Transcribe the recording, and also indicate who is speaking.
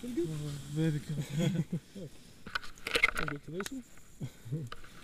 Speaker 1: Very good.
Speaker 2: Very good.
Speaker 1: Congratulations.